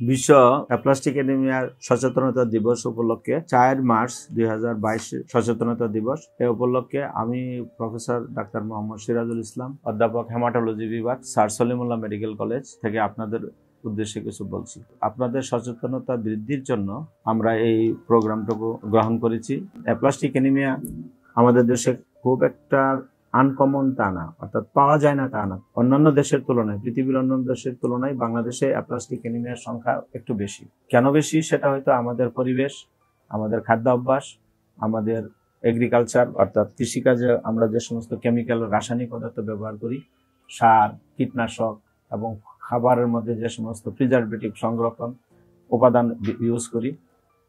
বিশ্ব অ্যাপ্লাস্টিক এনিমিয়ার সচেতনতা দিবস উপলক্ষে চার মার্চ দুই সচেতনতা দিবস। এ উপলক্ষে আমি প্রফেসর ডাক্তার মোহাম্মদ সিরাজুল ইসলাম, অধ্যাপক হেমাটোলজি বিভাগ, স্যার সলিমুল্লাহ মেডিকেল কলেজ থেকে আপনাদের উদ্দেশ্যে কিছু বলছি। আপনাদের সচেতনতা বৃদ্ধির জন্য আমরা এই প্রোগ্রামটুকু গ্রহণ করেছি। অ্যাপ্লাস্টিক এনিমিয়া আমাদের দেশে খুব একটা আনকমন তা না, অর্থাৎ পাওয়া যায় না তা না। অন্যান্য দেশের তুলনায়, পৃথিবীর অন্যান্য দেশের তুলনায় বাংলাদেশে অ্যাপ্লাস্টিক এনিমিয়ার সংখ্যা একটু বেশি। কেন বেশি? সেটা হয়তো আমাদের পরিবেশ, আমাদের খাদ্য অভ্যাস আমাদের এগ্রিকালচার অর্থাৎ কৃষিকাজে আমরা যে সমস্ত কেমিক্যাল রাসায়নিক পদার্থ ব্যবহার করি, সার, কীটনাশক এবং খাবারের মধ্যে যে সমস্ত প্রিজারভেটিভ সংরক্ষণ, উপাদান ইউজ করি,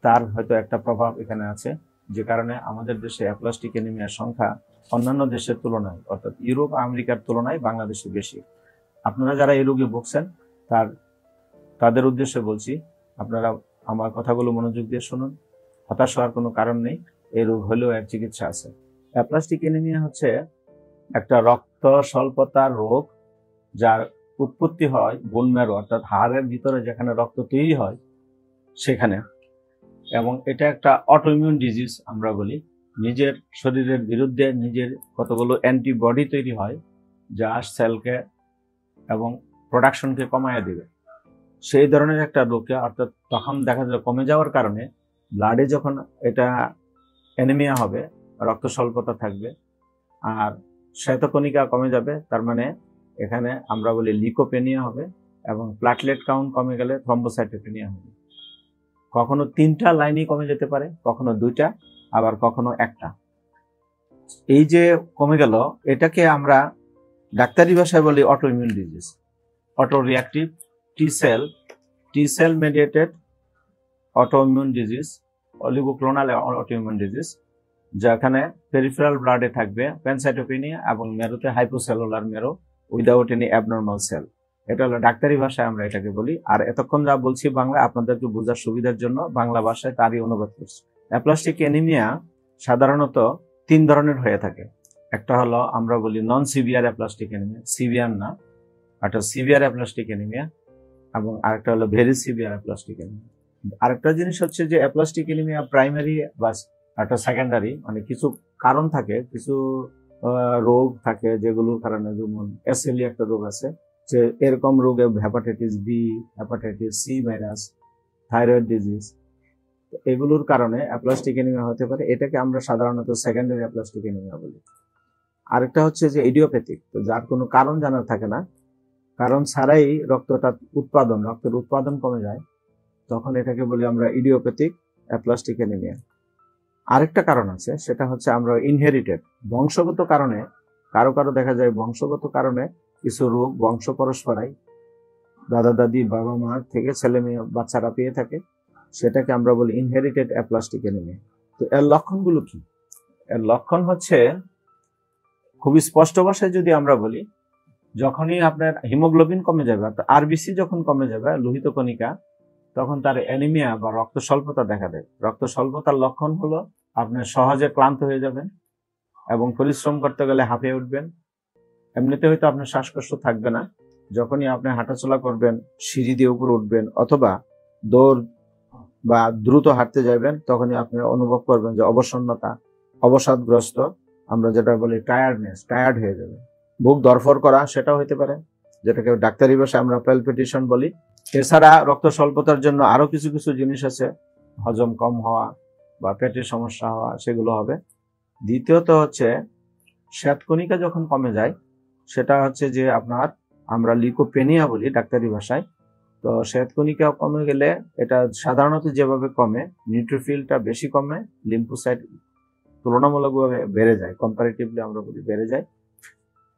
তার হয়তো একটা প্রভাব এখানে আছে। যে কারণে আমাদের দেশে অ্যাপ্লাস্টিক এনিমিয়ার সংখ্যা অন্যান্য দেশের তুলনায়, অর্থাৎ ইউরোপ, আমেরিকার তুলনায় বাংলাদেশে বেশি। আপনারা যারা এই রোগে ভুগছেন, তার, তাদের উদ্দেশ্যে বলছি, আপনারা আমার কথাগুলো মনোযোগ দিয়ে শুনুন। হতাশ হওয়ার কোনো কারণ নেই, এই রোগ হলেও এর চিকিৎসা আছে। অ্যাপ্লাস্টিক এনিমিয়া হচ্ছে একটা রক্ত স্বল্পতার রোগ যার উৎপত্তি হয় বোন অর্থাৎ হাড়ের ভিতরে যেখানে রক্ত তৈরি হয়, সেখানে। এবং এটা একটা অটোইমিউন ডিজিজ আমরা বলি। নিজের শরীরের বিরুদ্ধে নিজের কতগুলো অ্যান্টিবডি তৈরি হয়, যা সেলকে এবং প্রোডাকশনকে কমায় দেবে। সেই ধরনের একটা রোগকে অর্থাৎ তখন দেখা যায় কমে যাওয়ার কারণে ব্লাডে যখন এটা অ্যানিমিয়া হবে, রক্ত স্বল্পতা থাকবে, আর শ্বেতকণিকা কমে যাবে, তার মানে এখানে আমরা বলি লিকোপেনিয়া হবে এবং প্লাটলেট কাউন্ট কমে গেলে থ্রম্বোসাইটোপেনিয়া হবে। কখনো তিনটা লাইনই কমে যেতে পারে, কখনো দুইটা, আবার কখনো একটা। এই যে কমে গেল, এটাকে আমরা ডাক্তারি ভাষায় বলি autoimmune disease autoreactive T cell T cell mediated autoimmune disease oligoclonal autoimmune disease যেখানে পেরিফেরাল ব্লাডে থাকবে প্যানসাইটোপিনিয়া এবং মেরোতে হাইপোসেলুলার মেরো উইদাউট এনি অ্যাবনর্মাল সেল এটা হলো ডাক্তারি ভাষায় আমরা এটাকে বলি। আর এতক্ষণ যা বলছি বাংলা আপনাদেরকে বোঝার সুবিধার জন্য বাংলা ভাষায় তারই অনুবাদ করছি। অ্যাপ্লাস্টিক এনিমিয়া সাধারণত তিন ধরনের হয়ে থাকে। একটা হলো আমরা বলি non severe aplastic anaemia severe না একটা সিভিয়ার অ্যাপ্লাস্টিক এনিমিয়া এবং আরেকটা হলো ভেরি সিভিয়ার অ্যাপ্লাস্টিক এনিমিয়া আরেকটা জিনিস হচ্ছে যে অ্যাপ্লাস্টিক এনিমিয়া প্রাইমারি বা একটা সেকেন্ডারি মানে কিছু কারণ থাকে, কিছু রোগ থাকে যেগুলোর কারণে যেমন এসএলই একটা রোগ আছে যে এরকম রোগে hepatitis B hepatitis C virus thyroid disease এগুলোর কারণে অ্যাপ্লাস্টিক এনিমিয়া হতে পারে। এটাকে আমরা সাধারণত সেকেন্ডারি অ্যাপ্লাস্টিক এনিমিয়া বলি। আরেকটা হচ্ছে যে ইডিওপ্যাথিক তো যার কোনো কারণ জানা থাকে না, কারণ ছাড়াই রক্তটা উৎপাদন, রক্তের উৎপাদন কমে যায়, তখন এটাকে বলি আমরা ইডিওপ্যাথিক অ্যাপ্লাস্টিক এনিমিয়া আরেকটা কারণ আছে, সেটা হচ্ছে আমরা ইনহেরিটেড বংশগত কারণে কারও কারও দেখা যায় বংশগত কারণে কিছু রোগ বংশ পরস্পরাই দাদা, দাদি, বাবা, মা থেকে ছেলে মেয়ে, বাচ্চারা পেয়ে থাকে। সেটাকে আমরা বলি ইনহেরিটেড অ্যাপ্লাস্টিক এনিমিয়া তো এর লক্ষণগুলো কি? এর লক্ষণ হচ্ছে খুবই স্পষ্ট ভাষায় যদি আমরা বলি, যখনই আপনার হিমোগ্লোবিন কমে যাবে, অর্থাৎ আরবিসি যখন কমে যাবে, লোহিত কণিকা, তখন তার অ্যানিমিয়া বা রক্ত স্বল্পতা দেখা দেয়। রক্ত স্বল্পতার লক্ষণ হলো আপনি সহজে ক্লান্ত হয়ে যাবেন এবং পরিশ্রম করতে গেলে হাঁপিয়ে উঠবেন। এমনিতে হয়তো আপনার শ্বাসকষ্ট থাকবে না। যখনই আপনি হাঁটাচলা করবেন, সিঁড়ি দিয়ে উপরে উঠবেন অথবা দৌড় বা দ্রুত হাঁটতে যাবেন তখনই আপনি অনুভব করবেন যে অবসন্নতা, অবসাদগ্রস্ত, আমরা যেটা বলি টায়ার্ডনেস টায়ার্ড হয়ে যাবে। বুক দরফর করা সেটাও হতে পারে, যেটাকে ডাক্তারি ভাষায় আমরা প্যালপিটেশন বলি। এছাড়া রক্ত স্বল্পতার জন্য আরও কিছু কিছু জিনিস আছে। হজম কম হওয়া বা পেটের সমস্যা হওয়া, সেগুলো হবে। দ্বিতীয়ত হচ্ছে শ্বেতকণিকা যখন কমে যায়, সেটা হচ্ছে যে আপনার আমরা লিকোপেনিয়া বলি ডাক্তারি ভাষায়, তো শ্বেতকণিকা কমে গেলে এটা সাধারণত যেভাবে কমে নিউট্রোফিলটা বেশি কমে লিম্ফোসাইট তুলনামূলকভাবে বেড়ে যায় কম্পারেটিভলি আমরা বলি বেড়ে যায়।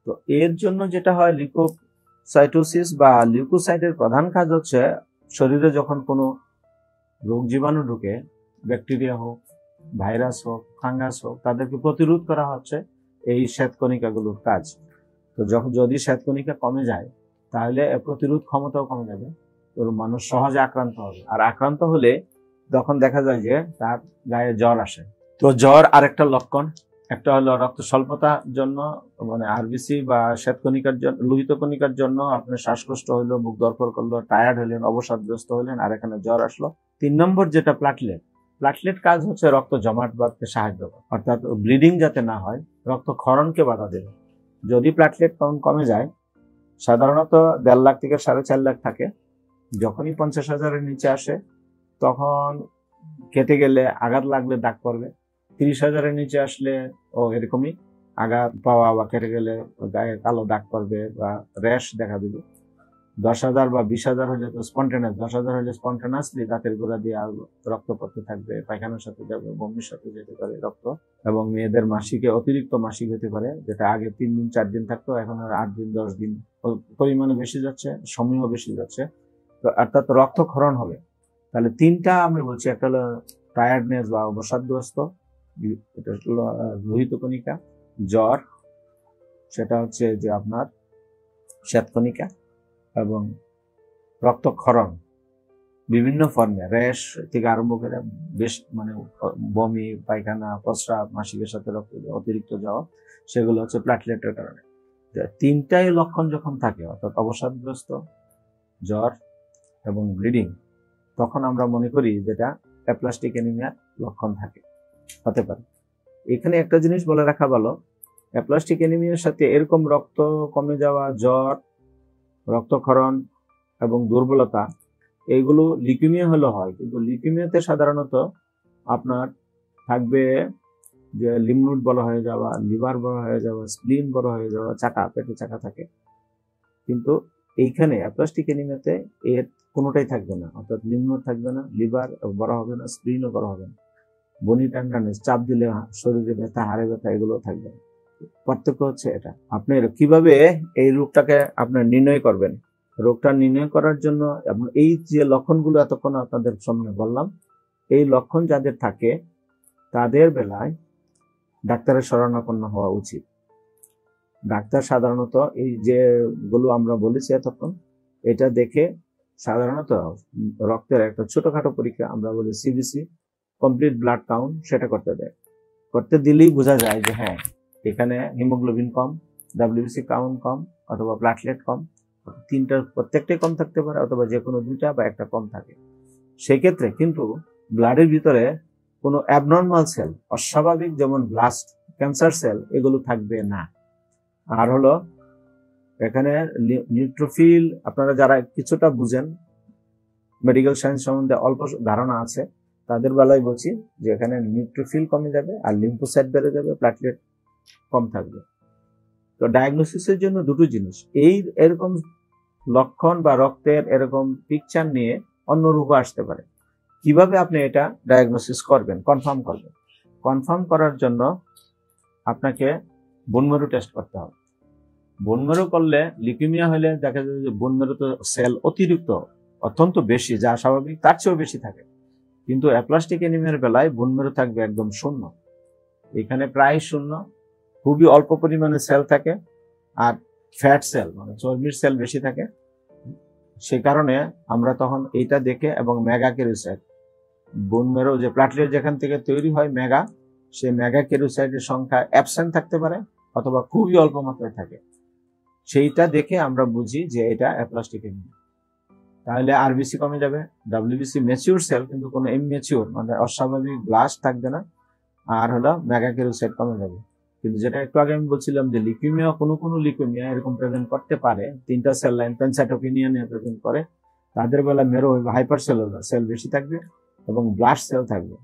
তো এর জন্য যেটা হয় লিকোসাইটোসিস বা লিউকোসাইটের প্রধান কাজ হচ্ছে, শরীরে যখন কোনো রোগ জীবাণু ঢুকে ব্যাকটেরিয়া হোক ভাইরাস হোক, ফাঙ্গাস হোক, তাদেরকে প্রতিরোধ করা হচ্ছে এই শ্বেতকণিকাগুলোর কাজ। তো যখন যদি শ্বেতকণিকা কমে যায়, তাহলে প্রতিরোধ ক্ষমতাও কমে যাবে তো মানুষ সহজে আক্রান্ত হবে। আর আক্রান্ত হলে তখন দেখা যায় যে তার গায়ে জ্বর আসে। তো জ্বর আরেকটা লক্ষণ, একটা হলো রক্ত স্বল্পতার জন্য মানে আরবিসি বা শ্বেতকণিকার জন্য লোহিত কণিকার জন্য আপনার শ্বাসকষ্ট হইল, মুখ দরকর করল টায়ার্ড হলেন, অবসাদগ্রস্ত হলেন, আর এখানে জ্বর আসলো। তিন নম্বর যেটা প্লাটলেট প্লাটলেট কাজ হচ্ছে রক্ত জমাট বাঁধতে সাহায্য করে। অর্থাৎ ব্লিডিং যাতে না হয়, রক্ত ক্ষরণকে বাধা দেবে। যদি প্লাটলেট কাউন্ট কমে যায়, সাধারণত দেড় লাখ থেকে সাড়ে চার লাখ থাকে। যখনই পঞ্চাশ হাজারের নিচে আসে, তখন কেটে গেলে আঘাত লাগলে দাগ পড়বে। তিরিশ হাজারের নিচে আসলে ও এরকমই আঘাত পাওয়া বা কেটে গেলে গায়ে কালো দাগ পড়বে বা র্যাশ দেখা দিবে। দশ হাজার বা বিশ হাজার হলে তো স্পন্টেনাস দশ হাজার হলে স্পন্টেনাসলি দাঁতের গোড়া দিয়ে রক্ত পড়তে থাকবে, পায়খানার সাথে যাবে, বমির সাথে যেতে পারে রক্ত এবং মেয়েদের মাসিকে অতিরিক্ত মাসিক হতে পারে, যেটা আগে তিন দিন, চার দিন থাকতো, এখন আর আট দিন, দশ দিন পরিমাণে বেশি যাচ্ছে, সময়ও বেশি যাচ্ছে। তো অর্থাৎ রক্তক্ষরণ হবে। তাহলে তিনটা আমি বলছি, একটা হলো টায়ার্ডনেস বা অবসাদগ্রস্ত, এটা হলো লোহিত কণিকা, জ্বর, সেটা হচ্ছে যে আপনার শ্বেতকণিকা এবং রক্তক্ষরণ বিভিন্ন ফর্মে র্যাশ থেকে আরম্ভ করে বেশ মানে বমি, পায়খানা, প্রস্রাব, মাসিকের সাথে রক্ত অতিরিক্ত যাওয়া, সেগুলো হচ্ছে প্ল্যাটলেটের কারণে। তিনটাই লক্ষণ যখন থাকে, অর্থাৎ অবসাদগ্রস্ত, জ্বর এবং ব্লিডিং তখন আমরা মনে করি যেটা অ্যাপ্লাস্টিক এনিমিয়ার লক্ষণ থাকে। হতে পারে। এখানে একটা জিনিস বলে রাখা ভালো অ্যাপ্লাস্টিক এনিমিয়ার সাথে এরকম রক্ত কমে যাওয়া, জ্বর রক্তক্ষরণ এবং দুর্বলতা, এইগুলো লিকুমিয়া হলে হয়। কিন্তু লিকুমিয়াতে সাধারণত আপনার থাকবে যে লিমনুট বড় হয়ে যাওয়া, লিভার বড় হয়ে যাওয়া, স্প্লিন বড় হয়ে যাওয়া, চাকা, পেটে চাকা থাকে। কিন্তু এইখানে অ্যাপ্লাস্টিক এনিমিয়াতে এর কোনোটাই থাকবে না। অর্থাৎ লিমনুট থাকবে না, লিভার বড় হবে না, স্প্লিনও বড় হবে না। বনি টান্ডানেস চাপ দিলে শরীরে ব্যথা, হাড়ে ব্যথা, এগুলো থাকবে না। পার্থক্য হচ্ছে এটা। আপনি কীভাবে এই রোগটাকে আপনার নির্ণয় করবেন? রোগটা নির্ণয় করার জন্য এই যে লক্ষণগুলো এতক্ষণ আপনাদের সামনে বললাম, এই লক্ষণ যাদের থাকে, তাদের বেলায় ডাক্তারের শরণাপন্ন হওয়া উচিত। ডাক্তার সাধারণত এই যেগুলো আমরা বলেছি এতক্ষণ, এটা দেখে সাধারণত রক্তের একটা ছোটখাটো পরীক্ষা আমরা বলি সিবিসি কমপ্লিট ব্লাড কাউন্ট সেটা করতে দেয়। করতে দিলেই বোঝা যায় যে হ্যাঁ এখানে হিমোগ্লোবিন কম ডাব্লিউসি কাউন্ট কম অথবা প্লাটলেট কম। তিনটার প্রত্যেকটাই কম থাকতে পারে অথবা যে কোনো দুইটা বা একটা কম থাকে। সেক্ষেত্রে কিন্তু ব্লাডের ভিতরে কোনো অ্যাবনর্মাল সেল অস্বাভাবিক যেমন ব্লাস্ট ক্যান্সার সেল এগুলো থাকবে না। আর হলো এখানে নিউট্রোফিল আপনারা যারা কিছুটা বুঝেন মেডিকেল সায়েন্স সম্বন্ধে অল্প ধারণা আছে, তাদের বেলায় বলছি যে এখানে নিউট্রোফিল কমে যাবে আর লিম্ফোসাইট বেড়ে যাবে প্লাটলেট কম থাকবে। তো ডায়াগনোসিসের জন্য দুটো জিনিস। এই এরকম লক্ষণ বা রক্তের এরকম পিকচার নিয়ে অন্য রোগও আসতে পারে। কীভাবে আপনি এটা ডায়াগনোসিস করবেন? কনফার্ম করবেন। কনফার্ম করার জন্য আপনাকে বনমেরু টেস্ট করতে হবে। বনমেরু করলে লিকিমিয়া হলে দেখা যায় যে বনমেরুতে সেল অতিরিক্ত, অত্যন্ত বেশি, যা স্বাভাবিক, তার চেয়েও বেশি থাকে। কিন্তু অ্যাপ্লাস্টিক এনিমিয়ার বেলায় বনমেরু থাকবে একদম শূন্য। এখানে প্রায় শূন্য। খুবই অল্প পরিমাণে সেল থাকে আর ফ্যাট সেল মানে চর্বির সেল বেশি থাকে। সে কারণে আমরা তখন এইটা দেখে এবং মেগা কেরোসাইড বোন মেরো যে প্লাটলেট যেখান থেকে তৈরি হয় মেগা সে মেগা কেরোসাইডের সংখ্যা অ্যাবসেন্ট থাকতে পারে অথবা খুবই অল্প মাত্রায় থাকে। সেইটা দেখে আমরা বুঝি যে এটা অ্যাপ্লাস্টিক তাহলে আরবিসি কমে যাবে ডাব্লিউবিসি ম্যাচিউর সেল কিন্তু কোনো এম ম্যাচিউর মানে অস্বাভাবিক ব্লাস্ট থাকবে না, আর হলো মেগা কেরোসাইড কমে যাবে। কিন্তু যেটা একটু আগে আমি বলছিলাম যে লিকুমিয়া কোনো কোনো লিকুমিয়া এরকম প্রেজেন্ট করতে পারে, তিনটা সেল লাইন পেনসাইটোকিনিয়া নিয়ে প্রেজেন্ট করে, তাদের বেলা মেরো হাইপার সেলুলার সেল বেশি থাকবে এবং ব্লাস্ট সেল থাকবে।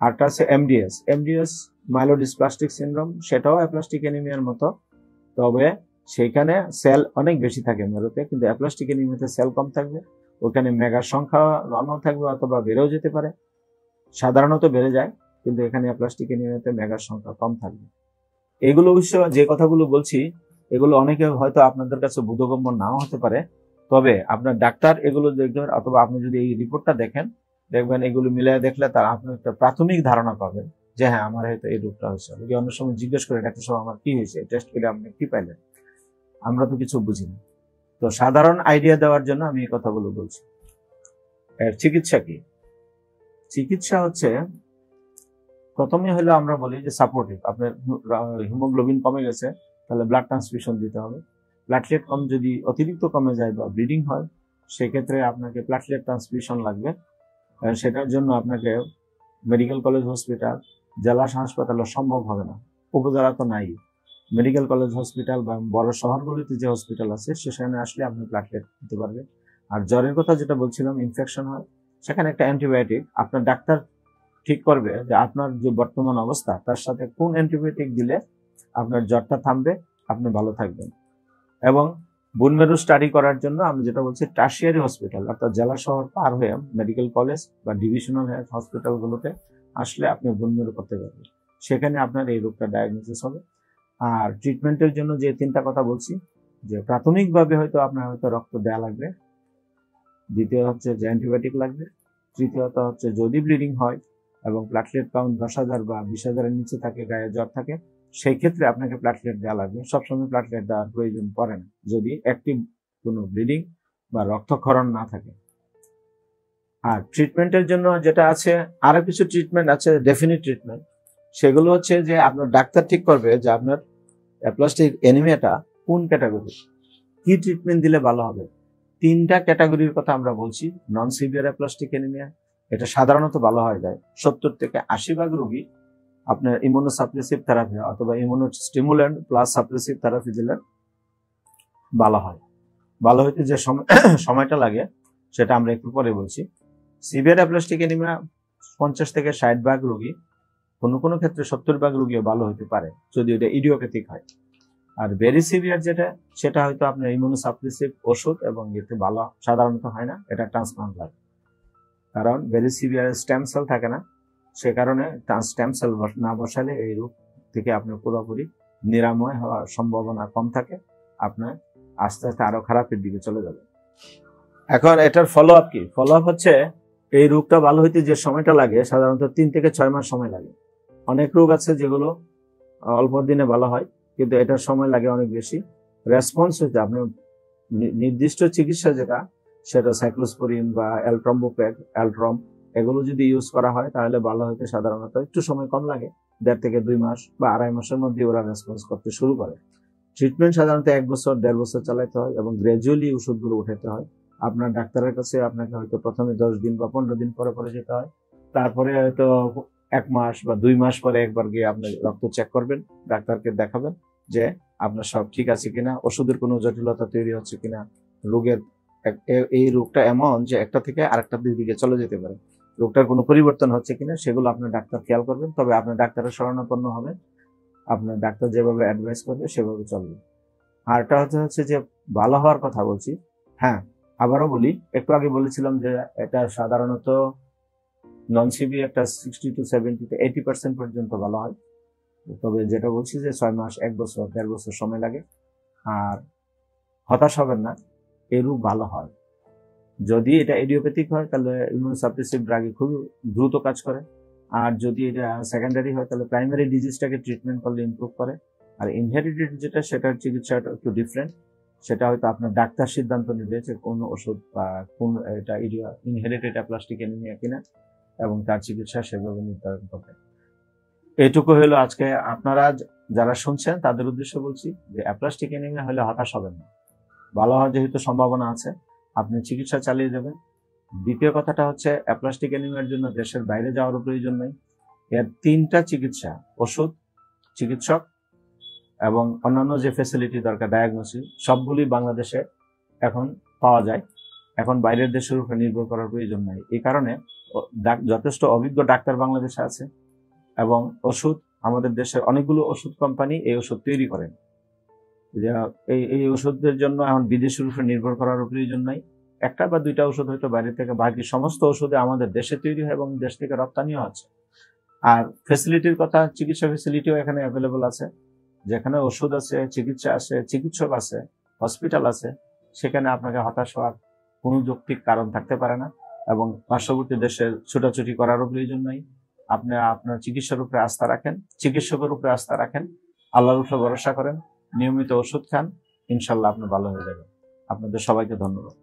আরটা আছে এমডিএস এমডিএস মাইলোডিসপ্লাস্টিক সিন্ড্রোম সেটাও অ্যাপ্লাস্টিক এনিমিয়ার মতো, তবে সেইখানে সেল অনেক বেশি থাকে মেরোতে, কিন্তু অ্যাপ্লাস্টিক এনিমিয়াতে সেল কম থাকবে, ওখানে মেগার সংখ্যা নর্মাল থাকবে অথবা বেড়েও যেতে পারে, সাধারণত বেড়ে যায়, কিন্তু এখানে অ্যাপ্লাস্টিক এনিমিয়াতে মেগার সংখ্যা কম থাকবে। এগুলো অবশ্য যে কথাগুলো বলছি, এগুলো অনেকে হয়তো আপনাদের কাছে বোধগম্য নাও হতে পারে। তবে আপনার ডাক্তার এগুলো দেখবেন অথবা আপনি যদি এই রিপোর্টটা দেখেন, দেখবেন এগুলো মিলিয়ে দেখলে তার আপনি একটা প্রাথমিক ধারণা পাবেন যে হ্যাঁ আমার হয়তো এই রোগটা হয়েছে। যদি অন্য সময় জিজ্ঞেস করে, ডাক্তার সাহেব, আমার কি হয়েছে? টেস্ট করে আপনি কি পাইলেন? আমরা তো কিছু বুঝি না। তো সাধারণ আইডিয়া দেওয়ার জন্য আমি এই কথাগুলো বলছি। এর চিকিৎসা কি? চিকিৎসা হচ্ছে প্রথমে হলো আমরা বলি যে সাপোর্টিভ আপনার হিমোগ্লোবিন কমে গেছে, তাহলে ব্লাড ট্রান্সফিউশন দিতে হবে। প্ল্যাটলেট কম, যদি অতিরিক্ত কমে যায় বা ব্লিডিং হয়, সেক্ষেত্রে আপনাকে প্ল্যাটলেট ট্রান্সফিউশন লাগবে। সেটার জন্য আপনাকে মেডিকেল কলেজ হসপিটাল জেলা হাসপাতালে সম্ভব হবে না। উপজেলা তো নাই। মেডিকেল কলেজ হসপিটাল বা বড় শহরগুলিতে যে হসপিটাল আছে, সেখানে আসলে আপনি প্ল্যাটলেট দিতে পারবেন। আর জ্বরের কথা যেটা বলছিলাম ইনফেকশন হয়, সেখানে একটা অ্যান্টিবায়োটিক আপনার ডাক্তার ঠিক করবে যে আপনার যে বর্তমান অবস্থা, তার সাথে কোন অ্যান্টিবায়োটিক দিলে আপনার জ্বরটা থামবে, আপনি ভালো থাকবেন। এবং বুনমেরু স্টাডি করার জন্য আমি যেটা বলছি টার্সিয়ারি হসপিটাল অর্থাৎ জেলা শহর পার হয়ে মেডিকেল কলেজ বা ডিভিশনাল হেলথ হসপিটালগুলোতে আসলে আপনি বুনমেরু করতে পারবেন। সেখানে আপনার এই রোগটা ডায়াগনোসিস হবে। আর ট্রিটমেন্টের জন্য যে তিনটা কথা বলছি, যে প্রাথমিকভাবে হয়তো আপনার হয়তো রক্ত দেওয়া লাগবে। দ্বিতীয় হচ্ছে যে অ্যান্টিবায়োটিক লাগবে। তৃতীয়ত হচ্ছে যদি ব্লিডিং হয় এবং প্লাটলেট কাউন্ট দশ হাজার বা বিশ হাজারের নিচে থাকে, গায়ে জ্বর থাকে, সেই ক্ষেত্রে আপনাকে প্লাটলেট দেওয়া লাগবে। সবসময় প্লাটলেট দেওয়ার প্রয়োজন পড়ে না। যদি অ্যাক্টিভ কোনো ব্লিডিং বা রক্তক্ষরণ না থাকে। আর ট্রিটমেন্টের জন্য যেটা আছে, আরও কিছু ট্রিটমেন্ট আছে ডেফিনিট ট্রিটমেন্ট সেগুলো হচ্ছে যে, আপনার ডাক্তার ঠিক করবে যে, আপনার অ্যাপ্লাস্টিক এনিমিয়াটা কোন ক্যাটাগরি কি ট্রিটমেন্ট দিলে ভালো হবে? তিনটা ক্যাটাগরির কথা আমরা বলছি। নন সিভিয়ার অ্যাপ্লাস্টিক এনিমিয়া এটা সাধারণত ভালো হয়ে যায়। সত্তর থেকে আশি ভাগ রোগী আপনার ইমোনোসাপ্রেসিভ থেরাপি অথবা immuno stimulant plus suppressive therapy দিলে ভালো হয়। ভালো হইতে যে সময়টা লাগে, সেটা আমরা একটু পরে বলছি। সিভিয়ার অ্যাপ্লাস্টিক এনিমিয়া পঞ্চাশ থেকে ষাট ভাগ রোগী, কোনো কোনো ক্ষেত্রে সত্তর ভাগ রোগীও ভালো হতে পারে, যদি এটা ইডিওপ্যাথিক হয়। আর ভেরি সিভিয়ার যেটা, সেটা হয়তো আপনার ইমোনোসাপ্রেসিভ ওষুধ এবং এতে ভালো, সাধারণত হয় না, এটা ট্রান্সপ্লান্ট লাগে। কারণ ভেরি সিভিয়ার স্টেম সেল থাকে না, সে কারণে স্টেম সেল না বসালে এই রোগ থেকে আপনার পুরোপুরি নিরাময় হওয়ার সম্ভাবনা কম থাকে, আপনার আস্তে আস্তে আরও খারাপের দিকে চলে যাবে। এখন এটার ফলো আপ কি? ফলো আপ হচ্ছে এই রোগটা ভালো হইতে যে সময়টা লাগে, সাধারণত তিন থেকে ছয় মাস সময় লাগে। অনেক রোগ আছে যেগুলো অল্প দিনে ভালো হয়, কিন্তু এটার সময় লাগে অনেক বেশি। রেসপন্স হইতে আপনার নির্দিষ্ট চিকিৎসা যেটা সেটা সাইক্লোস্পোরিন বা অ্যালট্রম্বোপ্যাক অ্যালট্রম, এগুলো যদি ইউজ করা হয়, তাহলে ভালো হইতে সাধারণত। একটু সময় কম লাগে, দেড় থেকে দুই মাস বা আড়াই মাসের মধ্যে ওরা রেসপন্স করতে শুরু করে। ট্রিটমেন্ট সাধারণত এক বছর, দেড় বছর চালাতে হয় এবং গ্র্যাজুয়ালি ওষুধগুলো উঠাতে হয়। আপনার ডাক্তারের কাছে আপনাকে হয়তো প্রথমে দশ দিন বা পনেরো দিন পরে পরে যেতে হয়। তারপরে হয়তো এক মাস বা দুই মাস পরে একবার গিয়ে আপনি রক্ত চেক করবেন, ডাক্তারকে দেখাবেন যে আপনার সব ঠিক আছে কিনা, ওষুধের কোনো জটিলতা তৈরি হচ্ছে কিনা, রোগের এই রোগটা এমন যে একটা থেকে আরেকটা দিকে চলে যেতে পারে। রোগটার কোনো পরিবর্তন হচ্ছে কিনা সেগুলো আপনার ডাক্তার খেয়াল করবেন, তবে আপনার ডাক্তারের শরণাপন্ন হবে আপনার ডাক্তার যেভাবে অ্যাডভাইস করবে সেভাবে চলবে। আরটা হচ্ছে হচ্ছে যে ভালো হওয়ার কথা বলছি হ্যাঁ আবারও বলি, একটু আগে বলেছিলাম যে এটা সাধারণত নন সিবি একটা sixty to seventy to eighty percent পর্যন্ত ভালো হয়। তবে যেটা বলছি যে ছয় মাস, এক বছর, দেড় বছর সময় লাগে। আর হতাশ হবেন না। এই রোগ ভালো হয়। যদি এটা এডিওপ্যাথিক হয়, তাহলে ইমিউনোসাপ্রেসিভ ড্রাগে খুব দ্রুত কাজ করে। আর যদি এটা সেকেন্ডারি হয়, তাহলে প্রাইমারি ডিজিজটাকে ট্রিটমেন্ট করলে ইমপ্রুভ করে। আর ইনহেরিটেড যেটা, সেটার চিকিৎসাটা একটু ডিফারেন্ট সেটা হয়তো আপনার ডাক্তার সিদ্ধান্ত নেবে যে কোন ওষুধ বা কোন এটা ইনহেরিটেড প্লাস্টিক এনিমিয়া কিনা এবং তার চিকিৎসা সেভাবে নির্ধারণ করবে। এটুকু হলো আজকে। আপনারা যারা শুনছেন, তাদের উদ্দেশ্য বলছি যে অ্যাপ্লাস্টিক এনিমিয়া হলে হতাশ হবেন না। ভালো হওয়ার যেহেতু সম্ভাবনা আছে, আপনি চিকিৎসা চালিয়ে যাবেন দ্বিতীয় কথাটা হচ্ছে অ্যাপ্লাস্টিক এনিমিয়ার জন্য দেশের বাইরে যাওয়ারও প্রয়োজন নেই। এর তিনটা চিকিৎসা, ওষুধ, চিকিৎসক এবং অন্যান্য যে ফেসিলিটি দরকার ডায়াগনোসিস সবগুলি বাংলাদেশে এখন পাওয়া যায়। এখন বাইরের দেশের উপরে নির্ভর করার প্রয়োজন নাই। এই কারণে যথেষ্ট অভিজ্ঞ ডাক্তার বাংলাদেশে আছে এবং ওষুধ, আমাদের দেশের অনেকগুলো ওষুধ কোম্পানি এই ওষুধ তৈরি করেন। এই এই ওষুধের জন্য এখন বিদেশের উপরে নির্ভর করার প্রয়োজন নাই। একটা বা দুইটা ওষুধ হয়তো বাইরে থেকে, বাকি সমস্ত ওষুধে আমাদের দেশে তৈরি হয় এবং দেশ থেকে রপ্তানিও আছে। আর ফেসিলিটির কথা, চিকিৎসা ফেসিলিটিও এখানে অ্যাভেলেবল আছে। যেখানে ওষুধ আছে, চিকিৎসা আছে, চিকিৎসক আছে হসপিটাল আছে, সেখানে আপনাকে হতাশ হওয়ার কোনো যৌক্তিক কারণ থাকতে পারে না এবং পার্শ্ববর্তী দেশে ছোটাছুটি করারও প্রয়োজন নাই। আপনি আপনার চিকিৎসার উপরে আস্থা রাখেন, চিকিৎসকের উপরে আস্থা রাখেন, আল্লাহর উপরে ভরসা করেন। নিয়মিত ওষুধ খান ইনশাল্লাহ আপনি ভালো হয়ে যাবেন। আপনাদের সবাইকে ধন্যবাদ।